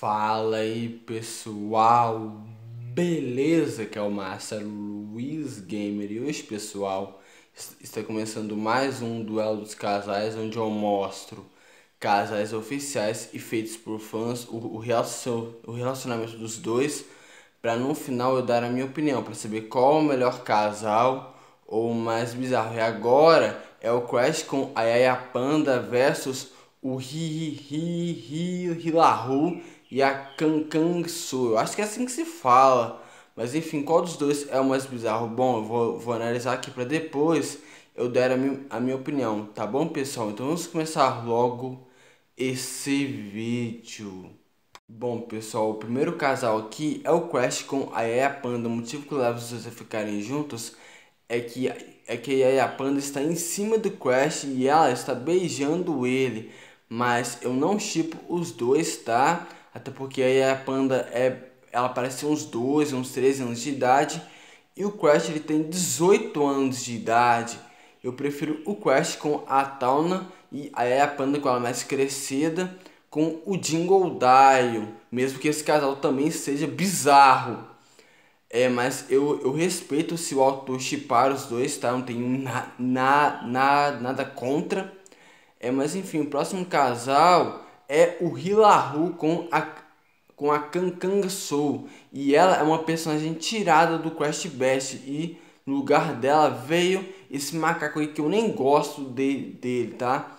Fala aí pessoal, beleza? Que é o Master Luiz Gamer e hoje pessoal está começando mais um duelo dos casais onde eu mostro casais oficiais e feitos por fãs, o, o, relacionamento dos dois, para no final eu dar a minha opinião, para saber qual o melhor casal ou o mais bizarro. E agora é o Crash com a Yaya Panda versus o Hi Hi Hi Hilahu e a Kankansu. Eu acho que é assim que se fala. Mas enfim, qual dos dois é o mais bizarro? Bom, eu vou, vou analisar aqui para depois eu der a minha, a minha opinião, tá bom, pessoal? Então vamos começar logo esse vídeo. Bom, pessoal, o primeiro casal aqui é o Crash com a Yaya Panda. O motivo que leva os dois a ficarem juntos é que, é que a Yaya Panda está em cima do Crash e ela está beijando ele. Mas eu não chipo os dois, tá? Até porque aí a Panda é, ela parece uns 12, uns 13 anos de idade. E o Crash ele tem 18 anos de idade. Eu prefiro o Crash com a Tauna e aí a Panda com ela mais crescida com o Jingle Dial. Mesmo que esse casal também seja bizarro. É, mas eu, eu respeito se o autor chipar os dois, tá? Não tenho na, na, na, nada contra. É, mas enfim, o próximo casal é o Hilahu com a com a Kankanga Soul e ela é uma personagem tirada do Crash Bash e no lugar dela veio esse macaco aí que eu nem gosto de, dele, tá?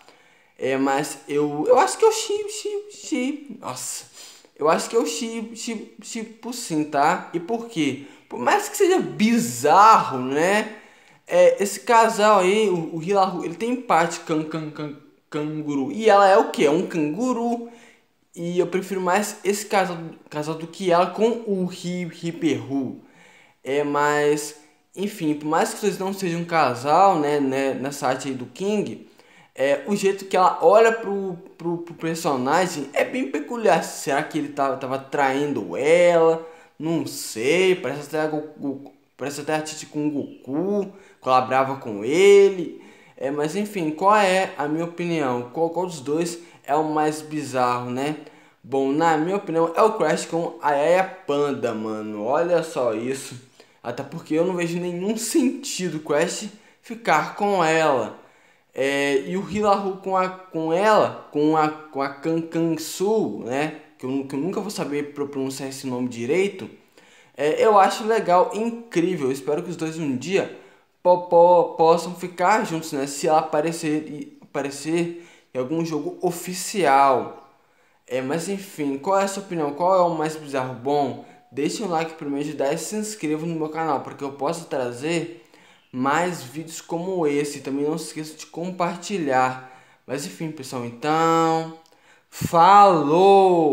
É, mas eu eu acho que eu chip, chip, chip. Nossa. Eu acho que eu chip, chip, chip sim, tá? E por quê? Por mais que seja bizarro, né? É, esse casal aí, o, o Hilahu, ele tem can, can, can, canguru. E ela é o que? É um canguru. E eu prefiro mais esse casal, casal do que ela com o Hiperru. É mais. Enfim, por mais que vocês não sejam um casal, né, né, nessa arte aí do King, é, o jeito que ela olha pro, pro, pro personagem é bem peculiar. Será que ele tava, tava traindo ela? Não sei. Parece até, Goku, parece até a Titi com o Goku, colaborava com ele. É, mas enfim, qual é a minha opinião? Qual, qual dos dois é o mais bizarro, né? Bom, na minha opinião, é o Crash com a Yaya Panda, mano. Olha só isso. Até porque eu não vejo nenhum sentido o Crash ficar com ela. É, e o Hilahu com, a, com ela, com a, com a Kankansu, né? Que eu, que eu nunca vou saber pronunciar esse nome direito. É, eu acho legal, incrível. Eu espero que os dois um dia possam ficar juntos, né? Se ela aparecer, aparecer em algum jogo oficial. É, mas enfim, qual é a sua opinião? Qual é o mais bizarro? Bom, deixe um like para me ajudar e se inscreva no meu canal para que eu possa trazer mais vídeos como esse. Também não se esqueça de compartilhar. Mas enfim, pessoal, então, falou!